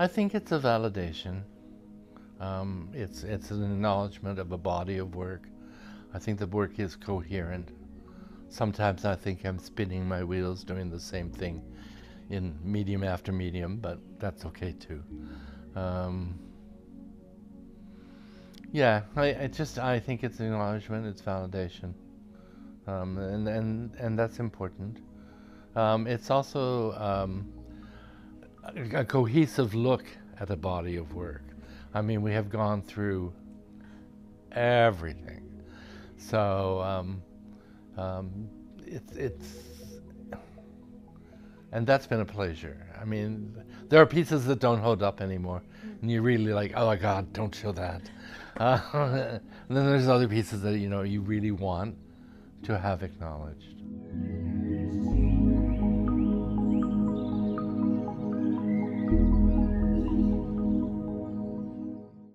I think it's a validation. Um, it's it's an acknowledgement of a body of work. I think the work is coherent. Sometimes I think I'm spinning my wheels doing the same thing in medium after medium, but that's okay too. Um, yeah, I, I, just I think it's acknowledgement, it's validation, um, and and and that's important. Um, it's also um, a, cohesive look at a body of work. I mean, we have gone through everything, so um, um, it's it's and that's been a pleasure. I mean, there are pieces that don't hold up anymore, and you're really like, oh my God, don't show that. Uh, and then there's other pieces that you know you really want to have acknowledged.